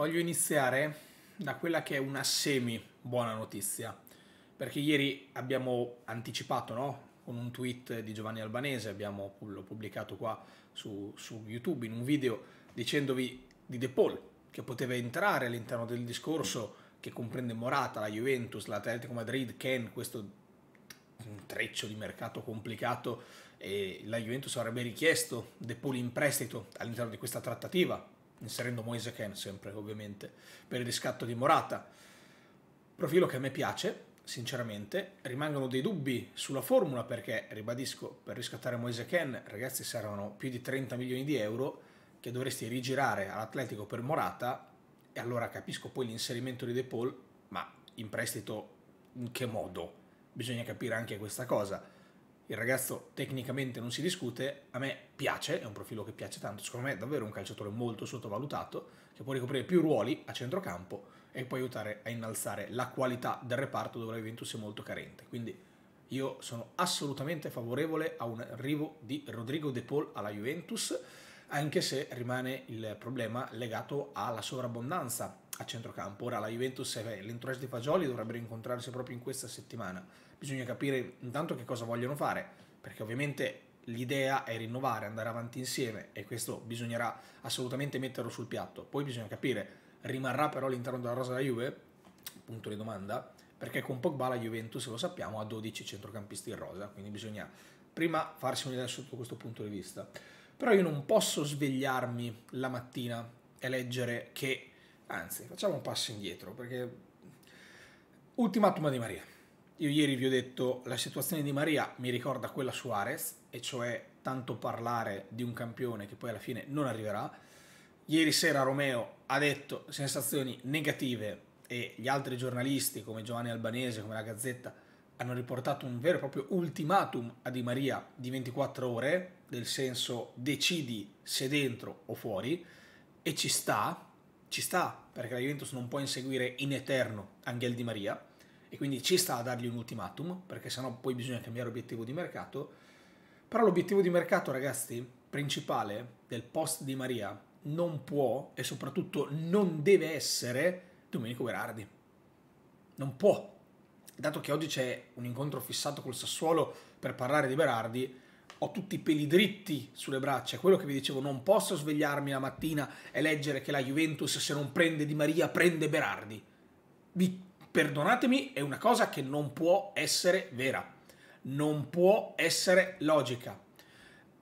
Voglio iniziare da quella che è una semi buona notizia, perché ieri abbiamo anticipato, no? Con un tweet di Giovanni Albanese, abbiamo, l'ho pubblicato qua su, su YouTube in un video dicendovi di De Paul, che poteva entrare all'interno del discorso che comprende Morata, la Juventus, l'Atletico Madrid, Ken, questo treccio di mercato complicato e la Juventus avrebbe richiesto De Paul in prestito all'interno di questa trattativa inserendo Moise Ken sempre ovviamente, per il riscatto di Morata. Profilo che a me piace, sinceramente, rimangono dei dubbi sulla formula perché, ribadisco, per riscattare Moise Ken, ragazzi, servono più di 30 milioni di euro che dovresti rigirare all'Atletico per Morata e allora capisco poi l'inserimento di De Paul, ma in prestito in che modo? Bisogna capire anche questa cosa il ragazzo tecnicamente non si discute, a me piace, è un profilo che piace tanto, secondo me è davvero un calciatore molto sottovalutato, che può ricoprire più ruoli a centrocampo e può aiutare a innalzare la qualità del reparto dove la Juventus è molto carente. Quindi io sono assolutamente favorevole a un arrivo di Rodrigo De Paul alla Juventus, anche se rimane il problema legato alla sovrabbondanza a centrocampo. Ora la Juventus e l'entourage di Fagioli dovrebbero incontrarsi proprio in questa settimana. Bisogna capire intanto che cosa vogliono fare, perché ovviamente l'idea è rinnovare, andare avanti insieme e questo bisognerà assolutamente metterlo sul piatto. Poi bisogna capire, rimarrà però all'interno della rosa della Juve? Punto di domanda. Perché con Pogba la Juventus, lo sappiamo, ha 12 centrocampisti in rosa, quindi bisogna prima farsi un'idea sotto questo punto di vista. Però io non posso svegliarmi la mattina e leggere che Anzi, facciamo un passo indietro perché ultimatum di Maria. Io ieri vi ho detto la situazione di Maria mi ricorda quella su Ares, e cioè tanto parlare di un campione che poi alla fine non arriverà. Ieri sera Romeo ha detto sensazioni negative e gli altri giornalisti come Giovanni Albanese, come la Gazzetta, hanno riportato un vero e proprio ultimatum a Di Maria di 24 ore, del senso decidi se dentro o fuori, e ci sta, ci sta, perché la Juventus non può inseguire in eterno Angel Di Maria e quindi ci sta a dargli un ultimatum, perché sennò poi bisogna cambiare obiettivo di mercato. Però l'obiettivo di mercato, ragazzi, principale del post Di Maria non può e soprattutto non deve essere Domenico Berardi. Non può. Dato che oggi c'è un incontro fissato col Sassuolo per parlare di Berardi, ho tutti i peli dritti sulle braccia. Quello che vi dicevo, non posso svegliarmi la mattina e leggere che la Juventus, se non prende Di Maria, prende Berardi. Vi perdonatemi, è una cosa che non può essere vera. Non può essere logica.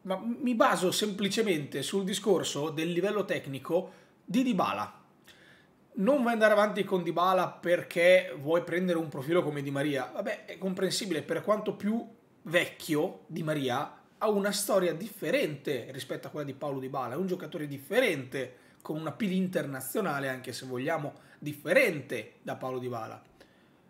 Ma mi baso semplicemente sul discorso del livello tecnico di Dybala. Non vuoi andare avanti con Dybala perché vuoi prendere un profilo come Di Maria. Vabbè, è comprensibile, per quanto più vecchio Di Maria ha una storia differente rispetto a quella di Paolo Di Bala, è un giocatore differente, con una pila internazionale, anche se vogliamo, differente da Paolo Di Bala.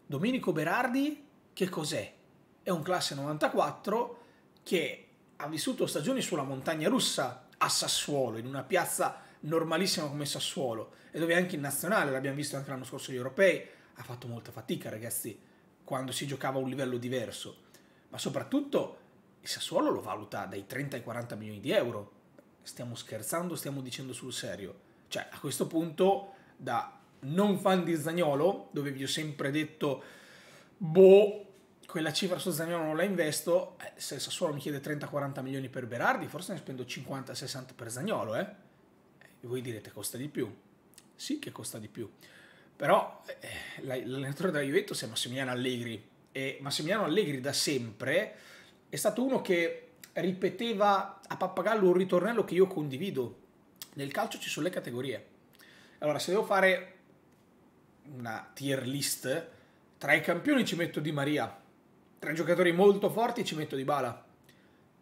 Domenico Berardi, che cos'è? È un classe 94 che ha vissuto stagioni sulla montagna russa a Sassuolo, in una piazza normalissima come Sassuolo, e dove anche in nazionale, l'abbiamo visto anche l'anno scorso agli europei, ha fatto molta fatica, ragazzi, quando si giocava a un livello diverso. Ma soprattutto il Sassuolo lo valuta dai 30 ai 40 milioni di euro. Stiamo scherzando, stiamo dicendo sul serio. Cioè, a questo punto, da non fan di Zagnolo, dove vi ho sempre detto, boh, quella cifra su Zagnolo non la investo, eh, se Sassuolo mi chiede 30-40 milioni per Berardi, forse ne spendo 50-60 per Zagnolo, eh? E voi direte, costa di più. Sì che costa di più. Però eh, l'allenatore della Juventus è Massimiliano Allegri e Massimiliano Allegri da sempre è stato uno che ripeteva a pappagallo un ritornello che io condivido. Nel calcio ci sono le categorie. Allora, se devo fare una tier list, tra i campioni ci metto Di Maria, tra i giocatori molto forti ci metto Di Bala,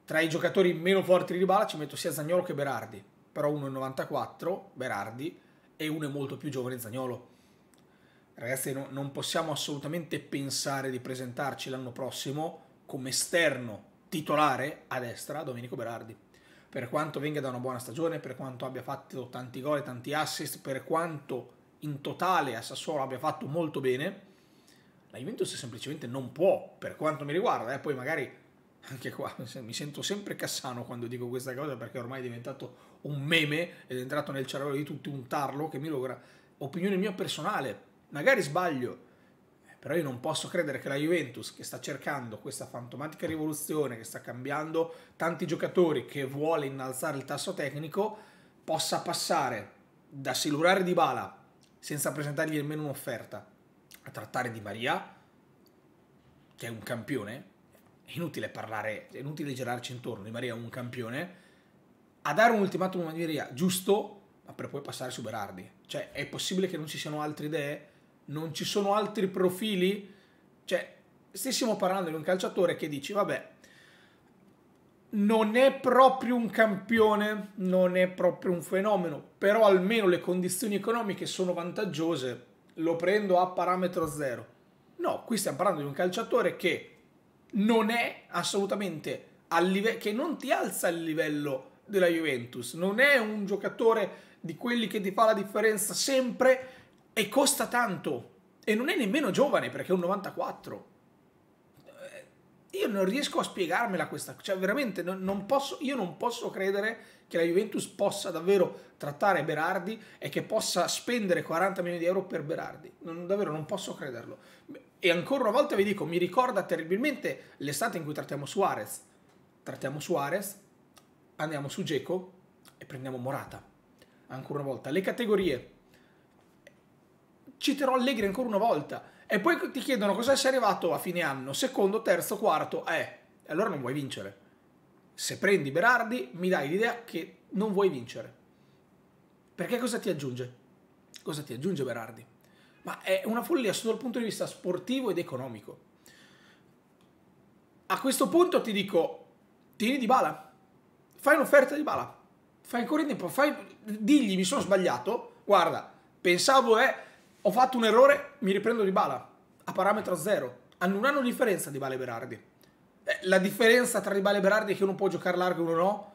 tra i giocatori meno forti di Di Bala ci metto sia Zagnolo che Berardi, però uno è 94, Berardi, e uno è molto più giovane, Zagnolo. Ragazzi, no, non possiamo assolutamente pensare di presentarci l'anno prossimo come esterno titolare a destra Domenico Berardi. Per quanto venga da una buona stagione, per quanto abbia fatto tanti gol e tanti assist, per quanto in totale a Sassuolo abbia fatto molto bene, la Juventus semplicemente non può, per quanto mi riguarda, eh, poi magari anche qua mi sento sempre Cassano quando dico questa cosa perché ormai è diventato un meme ed è entrato nel cervello di tutti un tarlo che mi logra. Opinione mia personale, magari sbaglio, però io non posso credere che la Juventus, che sta cercando questa fantomatica rivoluzione, che sta cambiando tanti giocatori, che vuole innalzare il tasso tecnico, possa passare da silurare di Bala senza presentargli nemmeno un'offerta a trattare Di Maria, che è un campione, è inutile parlare, è inutile girarci intorno, Di Maria è un campione, a dare un ultimatum a Di Maria giusto, ma per poi passare su Berardi. Cioè, è possibile che non ci siano altre idee? Non ci sono altri profili? Cioè, stessimo parlando di un calciatore che dici, vabbè, non è proprio un campione, non è proprio un fenomeno, però almeno le condizioni economiche sono vantaggiose lo prendo a parametro zero. No, qui stiamo parlando di un calciatore che non è assolutamente al livello, che non ti alza il livello della Juventus, non è un giocatore di quelli che ti fa la differenza sempre e costa tanto e non è nemmeno giovane perché è un 94 io non riesco a spiegarmela questa, cioè veramente non, non posso, io non posso credere che la Juventus possa davvero trattare Berardi e che possa spendere 40 milioni di euro per Berardi. Non, davvero non posso crederlo. E ancora una volta vi dico, mi ricorda terribilmente l'estate in cui trattiamo Suarez. Trattiamo Suarez, andiamo su Geco e prendiamo Morata. Ancora una volta. Le categorie. Citerò Allegri ancora una volta e poi ti chiedono cosa sei arrivato a fine anno, secondo, terzo, quarto, eh, allora non vuoi vincere. Se prendi Berardi mi dai l'idea che non vuoi vincere. Perché cosa ti aggiunge? Cosa ti aggiunge Berardi? Ma è una follia sotto il punto di vista sportivo ed economico. A questo punto ti dico, tieni di bala, fai un'offerta di bala, fai ancora in tempo, fai, digli mi sono sbagliato, guarda, pensavo è ho fatto un errore, mi riprendo di bala a parametro zero. Hanno un anno di differenza di Bale e Berardi. Eh, la differenza tra di Bale e Berardi è che uno può giocare largo e uno no.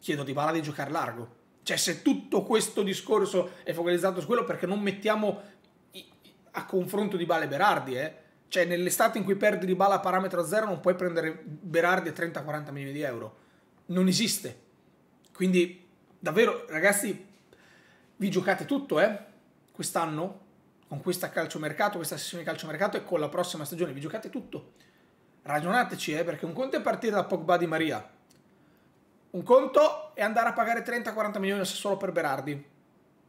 Chiedo di Bala di giocare largo. Cioè, se tutto questo discorso è focalizzato su quello, perché non mettiamo a confronto di Bale e Berardi, eh? Cioè, nell'estate in cui perdi di Bala a parametro zero, non puoi prendere Berardi a 30-40 milioni di euro. Non esiste. Quindi, davvero, ragazzi, vi giocate tutto, eh? Quest'anno con questa calciomercato, questa sessione calciomercato e con la prossima stagione. Vi giocate tutto. Ragionateci, eh, perché un conto è partire da Pogba di Maria. Un conto è andare a pagare 30-40 milioni solo per Berardi,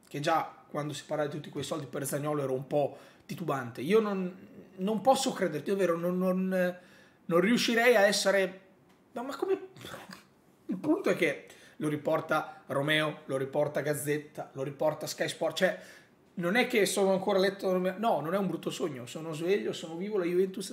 che già quando si parla di tutti quei soldi per Zagnolo ero un po' titubante. Io non, non posso crederti, davvero, non, non, non riuscirei a essere... No, ma come... Il punto è che lo riporta Romeo, lo riporta Gazzetta, lo riporta Sky Sport, cioè non è che sono ancora letto, no, non è un brutto sogno, sono sveglio, sono vivo, la Juventus,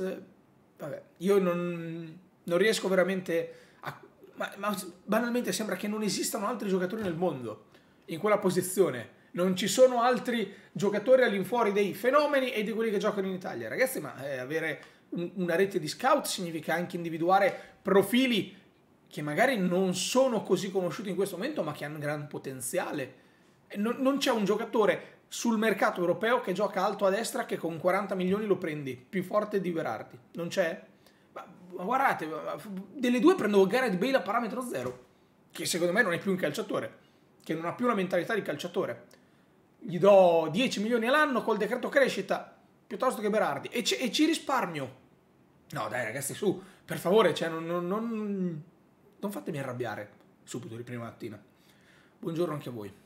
vabbè, io non, non riesco veramente a, ma, ma, banalmente sembra che non esistano altri giocatori nel mondo in quella posizione, non ci sono altri giocatori all'infuori dei fenomeni e di quelli che giocano in Italia, ragazzi, ma eh, avere un, una rete di scout significa anche individuare profili che magari non sono così conosciuti in questo momento, ma che hanno un gran potenziale. Non, non c'è un giocatore sul mercato europeo che gioca alto a destra che con 40 milioni lo prendi, più forte di Verardi. Non c'è? Ma, guardate, delle due prendo Gareth Bale a parametro zero, che secondo me non è più un calciatore, che non ha più la mentalità di calciatore. Gli do 10 milioni all'anno col decreto crescita, piuttosto che Berardi, e, e ci risparmio. No dai ragazzi, su, per favore, cioè, non, non, non, non fatemi arrabbiare subito di prima mattina. Buongiorno anche a voi.